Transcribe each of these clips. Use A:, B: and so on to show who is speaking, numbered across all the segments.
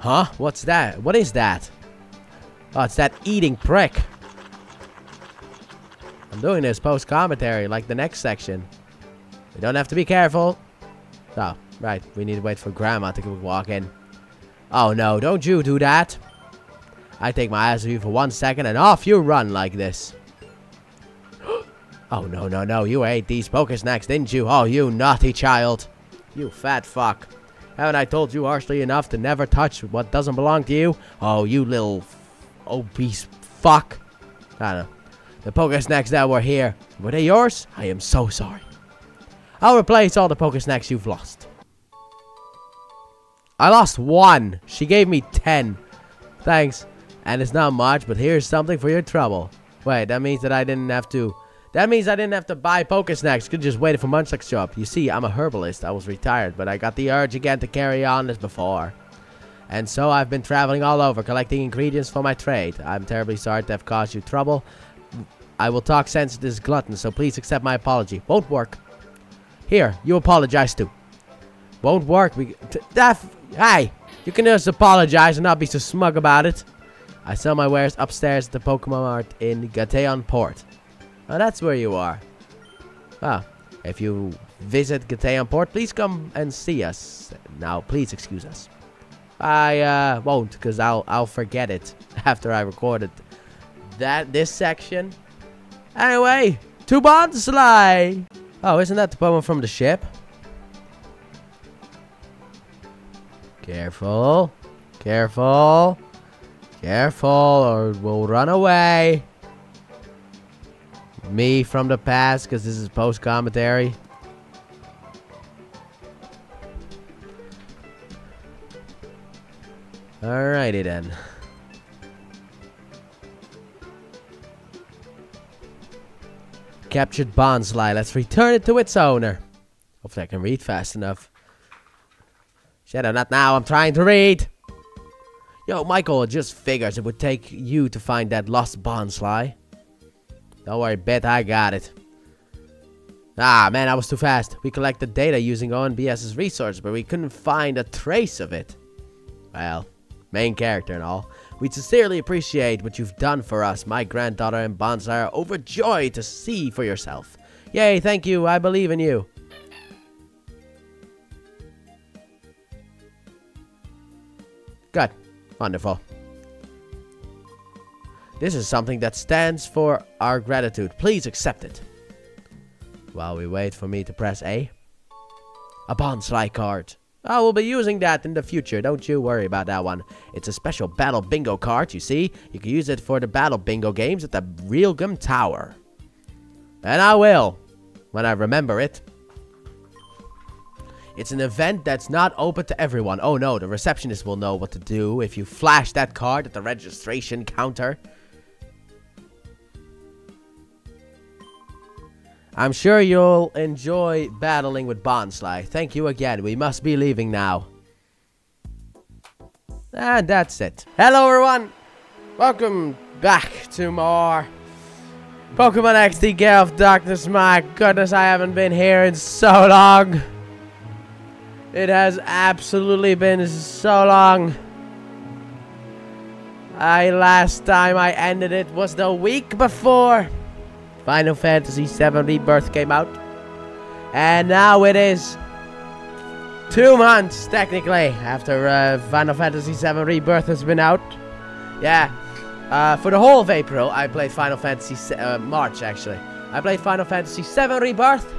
A: Huh? What's that? What is that? Oh, it's that eating prick. I'm doing this post-commentary like the next section. We don't have to be careful. Oh, right. We need to wait for Grandma to walk in. Oh, no. Don't you do that. I take my eyes off you for one second and off you run like this. oh, no, no, no. You ate these Poké Snacks, didn't you? Oh, you naughty child. You fat fuck. Haven't I told you harshly enough to never touch what doesn't belong to you? Oh, you little obese fuck. I don't know. The Poké Snacks that were here, were they yours? I am so sorry. I'll replace all the Poké Snacks you've lost. I lost one. She gave me ten. Thanks. And it's not much, but here's something for your trouble. Wait, that means that I didn't have to that means I didn't have to buy Poké Snacks. Could just wait for to up. You see, I'm a herbalist. I was retired, but I got the urge again to carry on as before. And so I've been traveling all over, collecting ingredients for my trade. I'm terribly sorry to have caused you trouble. I will talk sense to this glutton, so please accept my apology. Won't work. Here, you apologize too. Won't work. We, that, hey, you can just apologize and not be so smug about it. I sell my wares upstairs at the Pokemon Mart in Gateon Port. Oh, that's where you are. Ah, if you visit Gateon Port, please come and see us. Now, please excuse us. I uh, won't, because I'll I'll forget it after I recorded that this section. Anyway, to Bonsly. Oh, isn't that the poem from the ship? Careful, careful, careful, or we'll run away me from the past because this is post commentary. Alrighty then. Captured Bonsly. Let's return it to its owner. Hopefully I can read fast enough. Shadow, not now. I'm trying to read. Yo, Michael, just figures it would take you to find that lost Bonsly. Don't worry, bet I got it. Ah, man, I was too fast. We collected data using ONBS's resource, but we couldn't find a trace of it. Well, main character and all. We sincerely appreciate what you've done for us. My granddaughter and Bonsly are overjoyed to see for yourself. Yay, thank you. I believe in you. Good. Wonderful. This is something that stands for our gratitude. Please accept it. While we wait for me to press A. A Bonsly card. I will be using that in the future. Don't you worry about that one. It's a special battle bingo card, you see. You can use it for the battle bingo games at the Realgam Tower. And I will. When I remember it. It's an event that's not open to everyone. Oh no, the receptionist will know what to do if you flash that card at the registration counter. I'm sure you'll enjoy battling with Bonsly. Thank you again. We must be leaving now. And that's it. Hello, everyone. Welcome back to more Pokemon XD Gale of Darkness. My goodness, I haven't been here in so long. It has absolutely been so long. I last time I ended it was the week before. Final Fantasy VII Rebirth came out. And now it is two months, technically, after uh, Final Fantasy VII Rebirth has been out. Yeah. Uh, for the whole of April, I played Final Fantasy... Uh, March, actually. I played Final Fantasy VII Rebirth.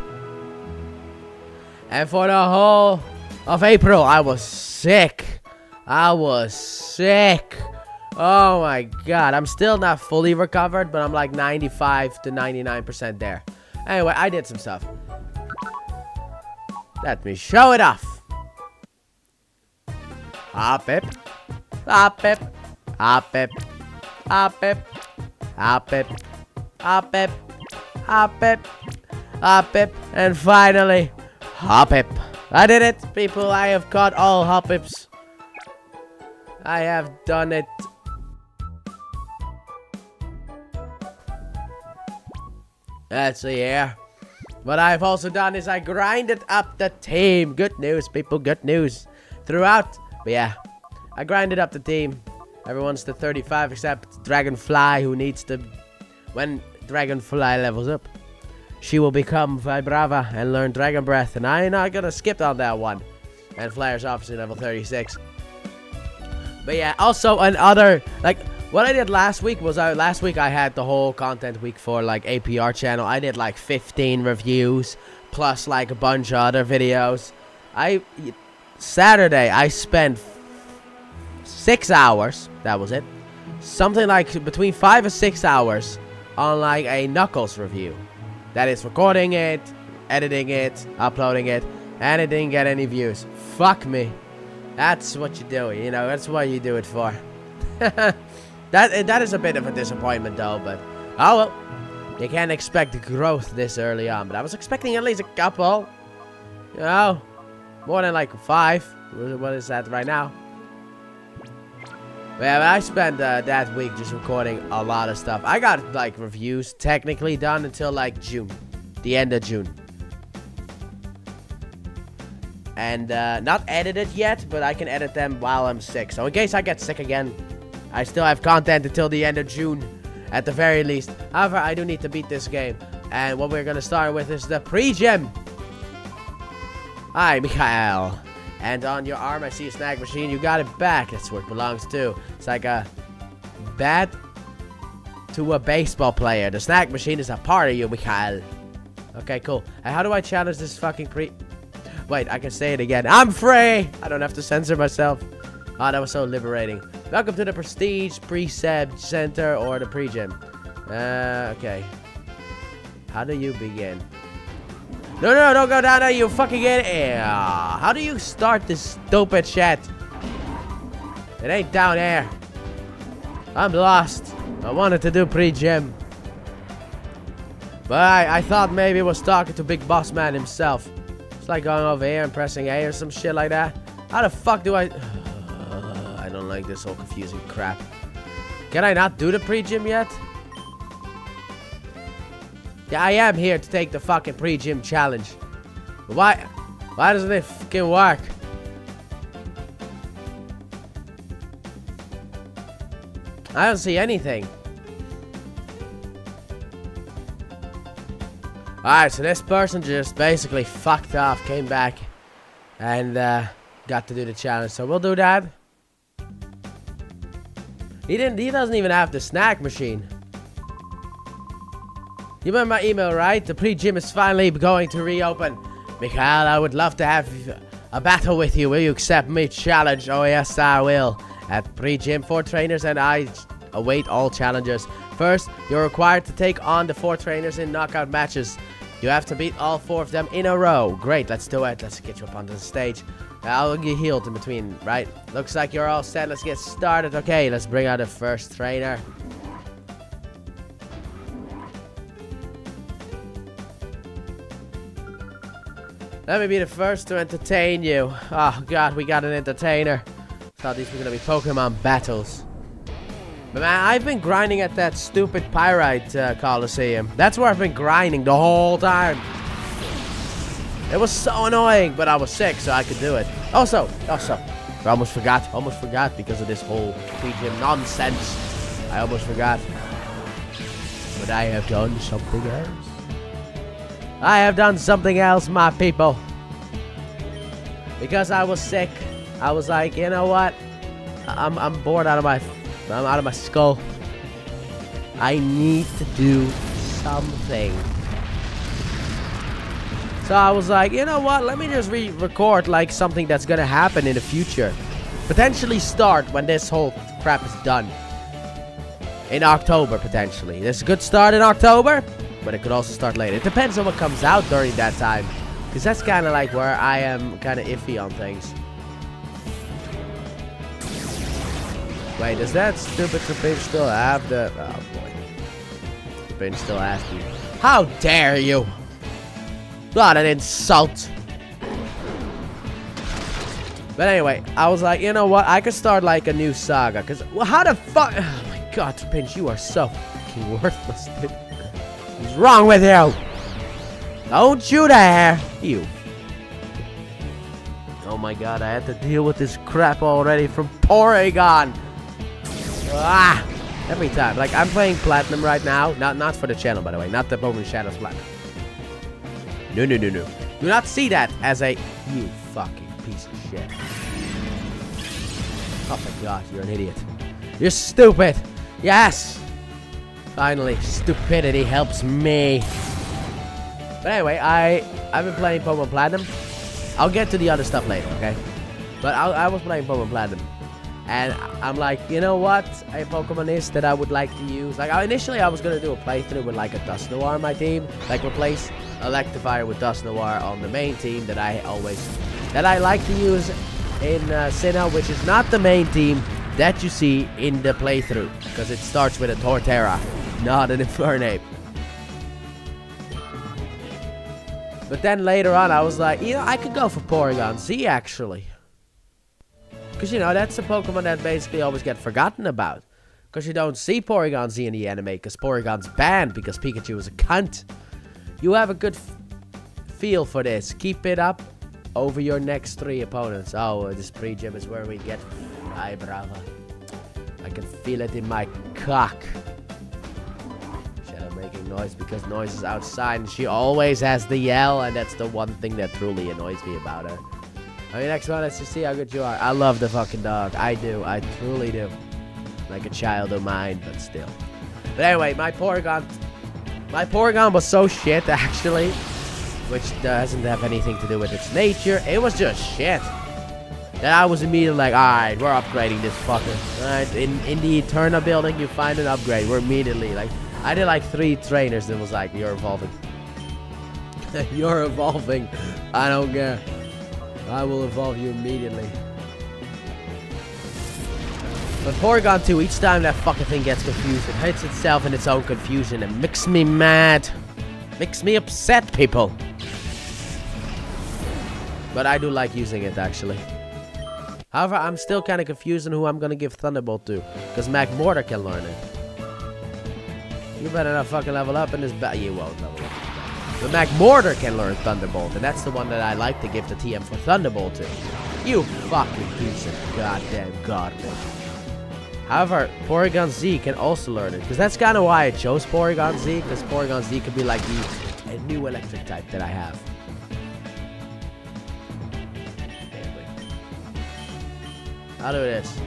A: And for the whole of April, I was sick. I was sick. Oh my god, I'm still not fully recovered, but I'm like 95 to 99% there. Anyway, I did some stuff. Let me show it off. Ah, Hop ah, it. Hop ah, it. Hop it. Hop it. Hop it. Hop it. Hop it. Hop it. And finally, Hoppip. I did it, people. I have caught all Hoppips. I have done it. That's yeah. What I've also done is I grinded up the team. Good news, people. Good news. Throughout. But yeah. I grinded up the team. Everyone's to 35 except Dragonfly, who needs to... When Dragonfly levels up, she will become Vibrava and learn Dragon Breath. And I'm not gonna skip on that one. And Flyer's obviously level 36. But yeah, also another... Like, what I did last week was I last week I had the whole content week for like APR channel. I did like 15 reviews plus like a bunch of other videos. I Saturday I spent six hours. That was it. Something like between five or six hours on like a Knuckles review. That is recording it, editing it, uploading it, and it didn't get any views. Fuck me. That's what you do, you know. That's what you do it for. that that is a bit of a disappointment though, but oh well. You can't expect growth this early on, but I was expecting at least a couple. You know, more than like five. What is that right now? Yeah, I spent uh, that week just recording a lot of stuff. I got like reviews technically done until like June, the end of June. And uh, not edited yet, but I can edit them while I'm sick. So in case I get sick again, I still have content until the end of June, at the very least. However, I do need to beat this game. And what we're gonna start with is the pre-gym. Hi, Mikhail. And on your arm, I see a snag machine. You got it back. That's where it belongs to. It's like a bat to a baseball player. The snag machine is a part of you, Mikhail. Okay, cool. And how do I challenge this fucking pre... Wait, I can say it again. I'm free! I don't have to censor myself. Oh, that was so liberating. Welcome to the Prestige Precept Center or the Pre-Gym. Uh, okay. How do you begin? No, no, don't go down there, you fucking idiot. How do you start this stupid shit? It ain't down there. I'm lost. I wanted to do pre-gym. But I, I thought maybe it was talking to Big Boss Man himself. It's like going over here and pressing A or some shit like that. How the fuck do I... Like this whole confusing crap. Can I not do the pre-gym yet? Yeah, I am here to take the fucking pre-gym challenge. Why? Why doesn't it fucking work? I don't see anything. Alright, so this person just basically fucked off, came back, and uh, got to do the challenge. So we'll do that. He didn't. He doesn't even have the snag machine. You remember my email, right? The pre-gym is finally going to reopen. Mikhail, I would love to have a battle with you. Will you accept me challenge? Oh, yes, I will. At pre-gym, four trainers and I await all challenges. First, you're required to take on the four trainers in knockout matches. You have to beat all four of them in a row. Great, let's do it. Let's get you up onto the stage. I'll get healed in between, right? Looks like you're all set. Let's get started. Okay, let's bring out the first trainer. Let me be the first to entertain you. Oh god, we got an entertainer. Thought these were gonna be Pokemon battles. But man, I've been grinding at that stupid Pyrite uh, Coliseum. That's where I've been grinding the whole time. It was so annoying, but I was sick, so I could do it. Also, also, I almost forgot, almost forgot because of this whole pre-gym nonsense. I almost forgot. But I have done something else. I have done something else, my people. Because I was sick, I was like, you know what? I'm, I'm bored out of my, I'm out of my skull. I need to do something. So I was like, you know what? Let me just re-record like something that's gonna happen in the future. Potentially start when this whole crap is done. In October, potentially. There's a good start in October but it could also start later. It depends on what comes out during that time. Because that's kind of like where I am kind of iffy on things. Wait, does that stupid Trapinch still have the... Oh, boy. Trapinch still has. How dare you! What an insult! But anyway, I was like, you know what? I could start like a new saga. Because, well, how the fuck... Oh my god, Pinch, you are so fucking worthless, dude. What's wrong with you? Don't you dare! You. Oh my god, I had to deal with this crap already from Porygon. Ah! Every time. Like, I'm playing Platinum right now. Not not for the channel, by the way. Not the Pokemon Shadows Platinum. No, no, no, no. Do not see that as a... You fucking piece of shit. Oh my god, you're an idiot. You're stupid. Yes. Finally, stupidity helps me. But anyway, I, I've been playing Pokemon Platinum. I'll get to the other stuff later, okay? But I, I was playing Pokemon Platinum. And I'm like, you know what? A Pokemon is that I would like to use. Like, initially I was going to do a playthrough with like a Dusknoir on my team. Like, replace Electivire with Dusknoir on the main team that I always... That I like to use in uh, Sinnoh, which is not the main team that you see in the playthrough. Because it starts with a Torterra, not an Infernape. But then later on, I was like, you know, I could go for Porygon Z, actually. Because, you know, that's a Pokemon that basically always get forgotten about. Because you don't see Porygon Z in the anime, because Porygon's banned, because Pikachu is a cunt. You have a good feel for this. Keep it up over your next three opponents. Oh, this pre-gym is where we get Ay, brava. I can feel it in my cock. Shadow making noise because noise is outside and she always has the yell and that's the one thing that truly annoys me about her. I mean, next one, let's just see how good you are. I love the fucking dog. I do. I truly do. Like a child of mine, but still. But anyway, my Porygon... My Porygon was so shit, actually. Which doesn't have anything to do with its nature. It was just shit. Then I was immediately like, alright, we're upgrading this fucker. Alright, in, in the Eterna building, you find an upgrade. We're immediately like, I did like three trainers and was like, you're evolving. you're evolving. I don't care. I will evolve you immediately. But Porygon 2, each time that fucking thing gets confused, it hits itself in its own confusion and makes me mad. Makes me upset, people. But I do like using it, actually. However, I'm still kind of confused on who I'm going to give Thunderbolt to. Because Magmortar can learn it. You better not fucking level up in this battle. You won't level up. But Magmortar can learn Thunderbolt. And that's the one that I like to give the TM for Thunderbolt to. You fucking piece of goddamn garbage. However, Porygon Z can also learn it. Because that's kind of why I chose Porygon Z. Because Porygon Z could be like the a new electric type that I have. I'll do this.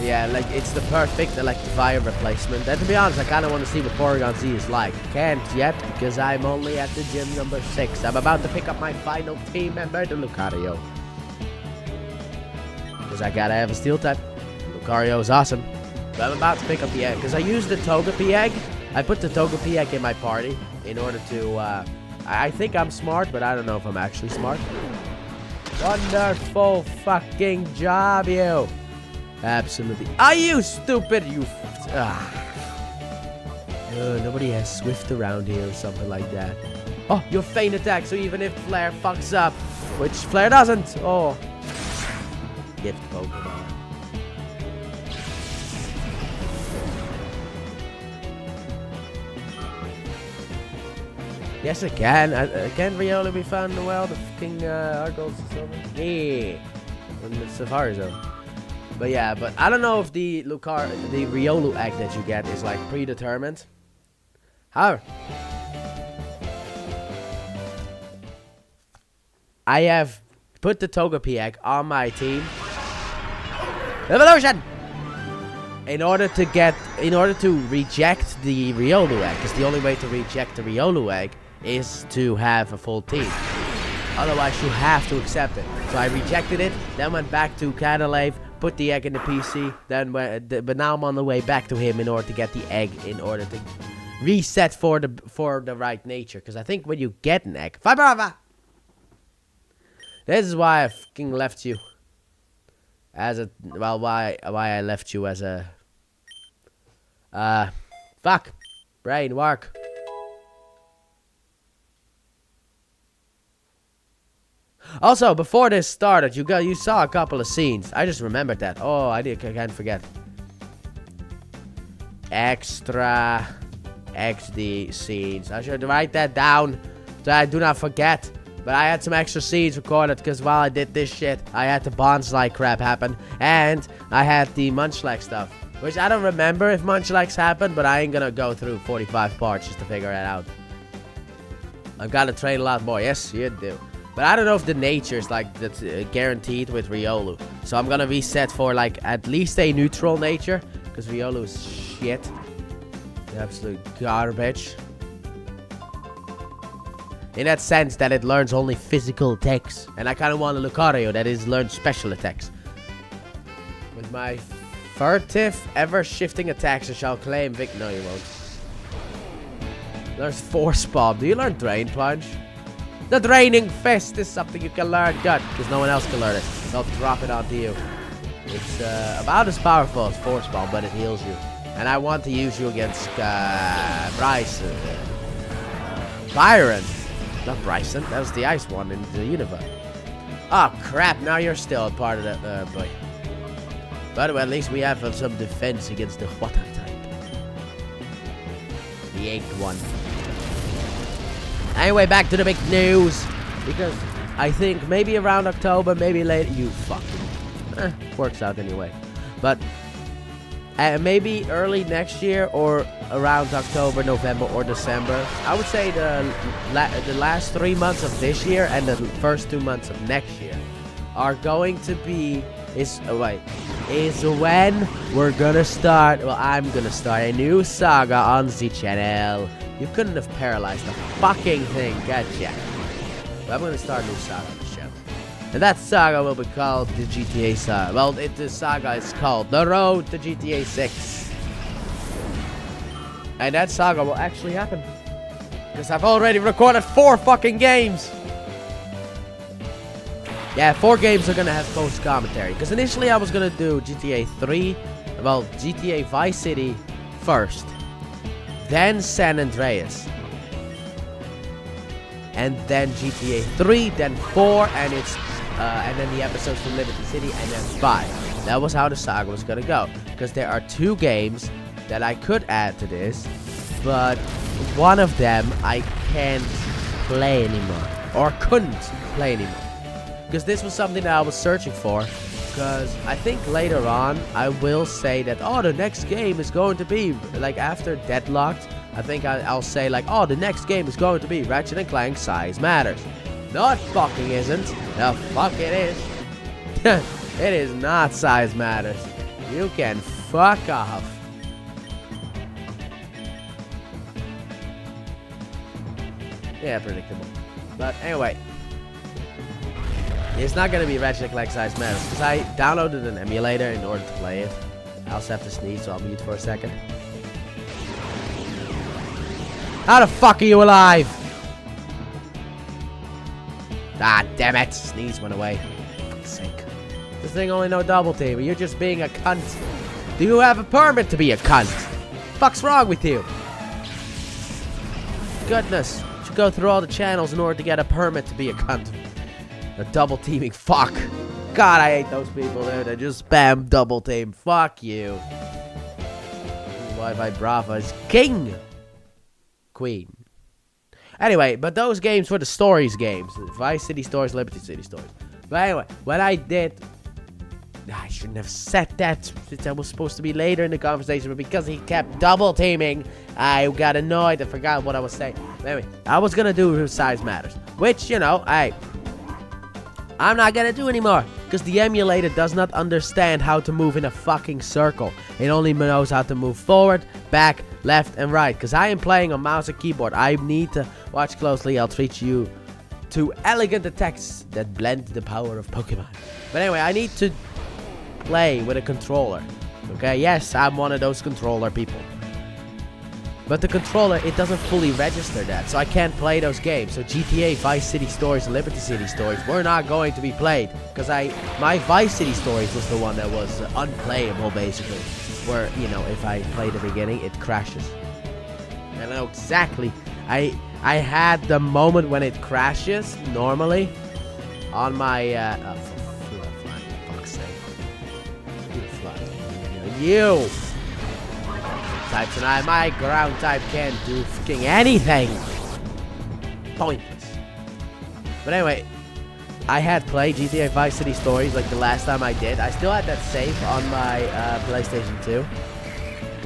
A: Yeah, like, it's the perfect Electivire replacement. And to be honest, I kind of want to see what Porygon Z is like. Can't yet, because I'm only at the gym number 6. I'm about to pick up my final team member, the Lucario. Because I gotta have a Steel type. Lucario is awesome. But I'm about to pick up the egg, because I used the Togepi egg. I put the Togepi egg in my party in order to, uh... I think I'm smart, but I don't know if I'm actually smart. Wonderful fucking job, you. Absolutely. Are you stupid? You. Ah. Uh, nobody has Swift around here or something like that. Oh, your feint attack. So even if Flare fucks up, which Flare doesn't. Oh. Gift Pokemon. Yes. Uh, can Riolu be found in the wild of King uh, Argos or something? Yeah. In the Safari Zone. But yeah, but I don't know if the Lucar, the Riolu egg that you get is like predetermined. However, I have put the Togepi egg on my team. Evolution! In order to get, in order to reject the Riolu egg, because the only way to reject the Riolu egg is to have a full team. Otherwise, you have to accept it. So I rejected it, then went back to Canalave, put the egg in the PC, then went, but now I'm on the way back to him in order to get the egg in order to reset for the for the right nature. Because I think when you get an egg, Vibrava! This is why I fucking left you. As a well, why why I left you as a uh, fuck, brain work. Also, before this started, you got you saw a couple of scenes. I just remembered that. Oh, I did. I can't forget. Extra XD scenes. I should write that down so I do not forget. But I had some extra scenes recorded because while I did this shit, I had the bonsai crap happen. And I had the Munchlax stuff. Which I don't remember if Munchlax happened, but I ain't gonna go through 45 parts just to figure it out. I've got to train a lot more. Yes, you do. But I don't know if the nature is like that's uh, guaranteed with Riolu. So I'm gonna reset for like at least a neutral nature. Because Riolu is shit. Absolute garbage. In that sense that it learns only physical attacks. And I kind of want a Lucario that is learned special attacks. With my furtive, ever-shifting attacks, I shall claim Vic. No, you won't. There's Force Palm. Do you learn Drain Punch? The Draining Fist is something you can learn. Good, because no one else can learn it. They'll drop it onto you. It's uh, about as powerful as Force Palm, but it heals you. And I want to use you against uh, Bryce. Uh, Byron. Not Bryson. That was the ice one in the universe. Oh, crap. Now you're still a part of that. Uh, boy. But well, at least we have uh, some defense against the water type. The eighth one. Anyway, back to the big news. Because I think maybe around October, maybe later. You fucking. Eh, works out anyway. But uh, maybe early next year or around October, November, or December. I would say the la the last three months of this year and the first two months of next year are going to be is oh wait is when we're gonna start. Well, I'm gonna start a new saga on the channel. You couldn't have paralyzed the fucking thing, gotcha. But I'm gonna start a new saga. And that saga will be called the GTA saga. Well, it, the saga is called The Road to GTA 6. And that saga will actually happen. Because I've already recorded four fucking games. Yeah, four games are gonna have post commentary. Because initially I was gonna do GTA 3, well, GTA Vice City first, then San Andreas, and then GTA 3, then 4, and it's uh, and then the episodes from Liberty City, and then 5. That was how the saga was gonna go. Because there are two games that I could add to this, but one of them I can't play anymore, or couldn't play anymore. Because this was something that I was searching for. Because I think later on, I will say that, oh, the next game is going to be, like, after Deadlocked, I think I, will say, like, oh, the next game is going to be Ratchet & Clank Size Matters. No, it fucking isn't. The fuck it is. it is not Size Matters. You can fuck off. Yeah, predictable. But anyway, it's not gonna be Ratchet Clank Size Matters because I downloaded an emulator in order to play it. I also have to sneeze, so I'll mute for a second. How the fuck are you alive? Ah, damn it. Sneeze went away. Sake. This thing only know double team. but You're just being a cunt. Do you have a permit to be a cunt? Fuck's wrong with you? Goodness. You go through all the channels in order to get a permit to be a cunt. The double teaming. Fuck. God, I hate those people, dude. They just spam double team. Fuck you. Vibrava is king. Queen. Anyway, but those games were the stories games. Vice City Stories, Liberty City Stories. But anyway, what I did... I shouldn't have said that since I was supposed to be later in the conversation, but because he kept double teaming, I got annoyed and forgot what I was saying. Anyway, I was gonna do Size Matters, which, you know, I... I'm not gonna do anymore because the emulator does not understand how to move in a fucking circle. It only knows how to move forward, back, left, and right. Because I am playing on mouse and keyboard. I need to watch closely. I'll treat you to elegant attacks that blend the power of Pokemon. But anyway, I need to play with a controller. Okay, yes, I'm one of those controller people. But the controller, it doesn't fully register that, so I can't play those games. So GTA, Vice City Stories, and Liberty City Stories were not going to be played because I my Vice City Stories was the one that was unplayable basically, where you know if I play the beginning, it crashes. I know exactly. I I had the moment when it crashes normally on my. Uh, oh! You. Type tonight, my ground type can't do fucking anything. Pointless. But anyway, I had played GTA Vice City Stories like the last time I did. I still had that save on my uh, PlayStation 2.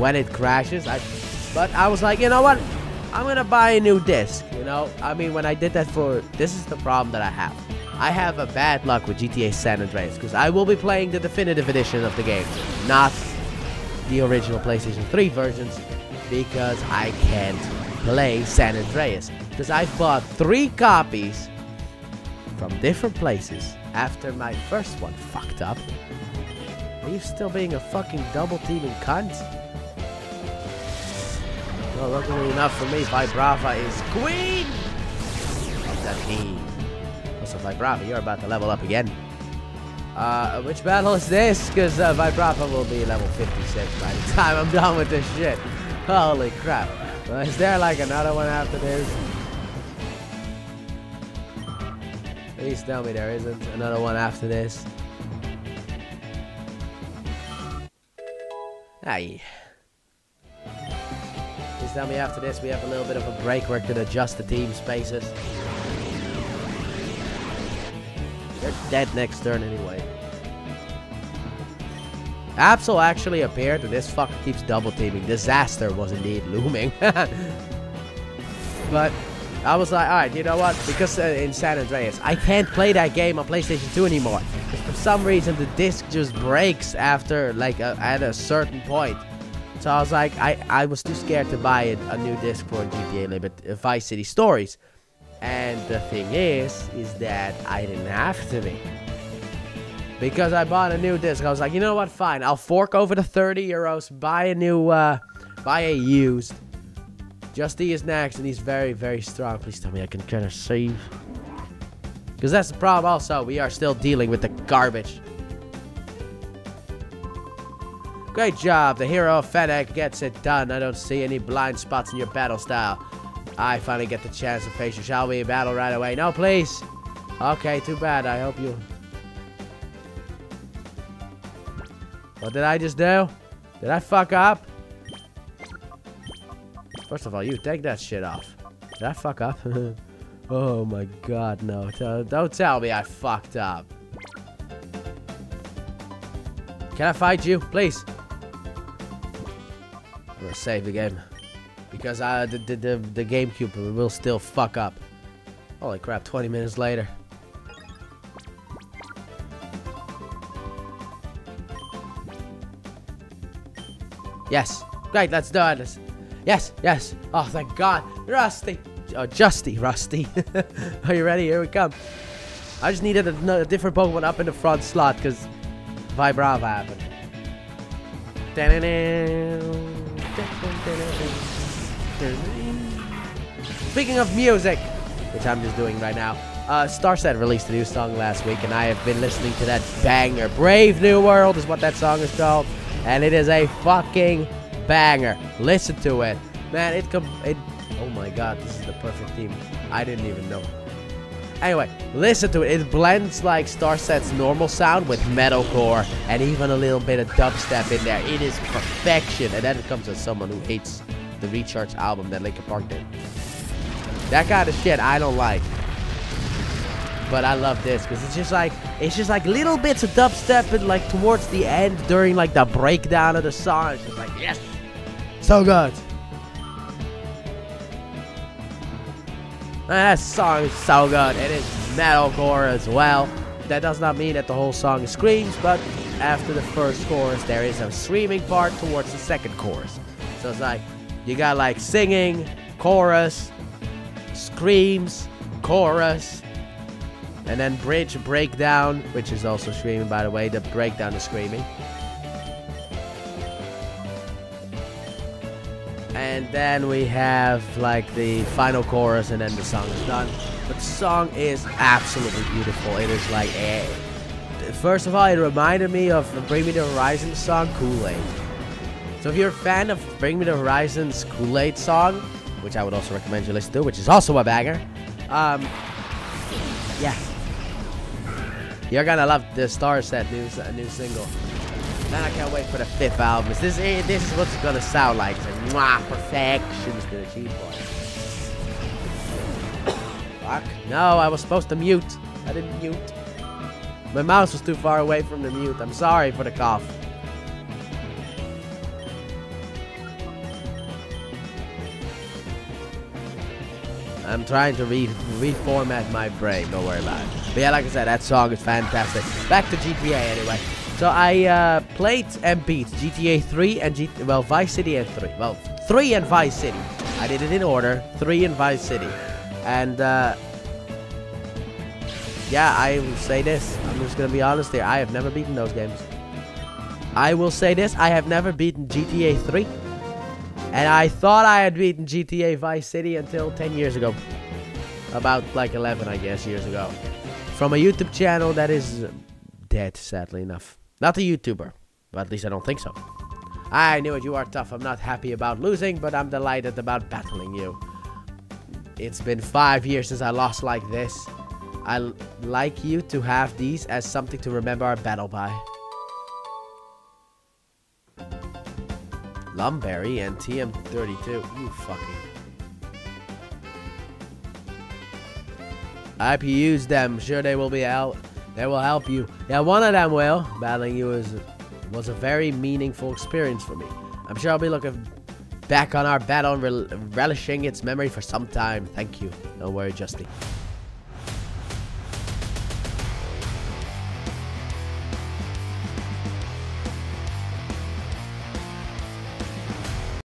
A: When it crashes, I. But I was like, you know what? I'm gonna buy a new disc. You know, I mean, when I did that for this is the problem that I have. I have a bad luck with GTA San Andreas because I will be playing the definitive edition of the game, not the original PlayStation 3 versions, because I can't play San Andreas because I bought three copies from different places after my first one fucked up. Are you still being a fucking double teaming cunt? Well, luckily enough for me, Vibrava is queen of the team. Also, Vibrava, you're about to level up again. Uh, which battle is this? Because uh, Vibrava will be level 56 by the time I'm done with this shit. Holy crap. Well, is there like another one after this? Please tell me there isn't another one after this. Aye. Please tell me after this we have a little bit of a break where I can adjust the team spaces. They're dead next turn anyway. Absol actually appeared and this fucker keeps double teaming. Disaster was indeed looming. but I was like, alright, you know what? Because uh, in San Andreas, I can't play that game on PlayStation 2 anymore. For some reason, the disc just breaks after, like, uh, at a certain point. So I was like, I, I was too scared to buy a, a new disc for GTA Liberty, uh, Vice City Stories. And the thing is, is that I didn't have to be. Because I bought a new disc. I was like, you know what? Fine. I'll fork over the 30 euros, buy a new, uh, buy a used Justy is next, and he's very, very strong. Please tell me I can kind of save. Because that's the problem also. We are still dealing with the garbage. Great job. The hero of Phenac gets it done. I don't see any blind spots in your battle style. I finally get the chance to face you. Shall we battle right away? No, please. Okay, too bad. I hope you... What did I just do? Did I fuck up? First of all, you take that shit off. Did I fuck up? oh my god, no. Don't tell me I fucked up. Can I fight you? Please. I'm gonna save the game. Because uh, the, the, the, the GameCube will still fuck up. Holy crap, 20 minutes later. Yes. Great, let's do it. Yes, yes. Oh, thank God. Rusty. Oh, Justy, Rusty. Are you ready? Here we come. I just needed a, a different Pokemon up in the front slot because Vibrava happened. Speaking of music, which I'm just doing right now, uh, Starset released a new song last week, and I have been listening to that banger. Brave New World is what that song is called, and it is a fucking banger. Listen to it. Man, it com it Oh my god, this is the perfect team. I didn't even know. Anyway, listen to it. It blends like Starset's normal sound with metalcore and even a little bit of dubstep in there. It is perfection. And then it comes as someone who hates the Recharge album that Linkin Park did. That kind of shit I don't like. But I love this because it's just like it's just like little bits of dubstep and like towards the end during like the breakdown of the song. It's just like yes, so good. That song is so good. It is metalcore as well. That does not mean that the whole song screams, but after the first chorus, there is a screaming part towards the second chorus. So it's like, you got like singing, chorus, screams, chorus, and then bridge breakdown, which is also screaming by the way. The breakdown is screaming. And then we have like the final chorus and then the song is done. But the song is absolutely beautiful. It is like a... First of all, it reminded me of the Bring Me the Horizon song, Kool-Aid. So if you're a fan of Bring Me the Horizon's Kool-Aid song, which I would also recommend you listen to, which is also a banger, um, yeah. You're gonna love the Starset new, uh, new single. Man, I can't wait for the fifth album. This, this is what it's gonna sound like. It's like, mwah, achieved for Fuck. No, I was supposed to mute. I didn't mute. My mouse was too far away from the mute. I'm sorry for the cough. I'm trying to re reformat my brain. Don't worry about it. But yeah, like I said, that song is fantastic. Back to GTA anyway. So I uh, played and beat GTA 3 and G well Vice City and 3. Well, 3 and Vice City. I did it in order. 3 and Vice City. And uh, yeah, I will say this. I'm just gonna be honest here. I have never beaten those games. I will say this. I have never beaten GTA 3. And I thought I had beaten GTA Vice City until 10 years ago. About like 11, I guess, years ago. From a YouTube channel that is dead, sadly enough. Not a YouTuber, but at least I don't think so. I knew it, you are tough. I'm not happy about losing, but I'm delighted about battling you. It's been five years since I lost like this. I like you to have these as something to remember our battle by. Lumberry and TM32. You fucking. I hope you use them. Sure, they will be out. They will help you. Yeah, one of them will. Battling you was was a very meaningful experience for me. I'm sure I'll be looking back on our battle and rel relishing its memory for some time. Thank you. Don't worry, Justy.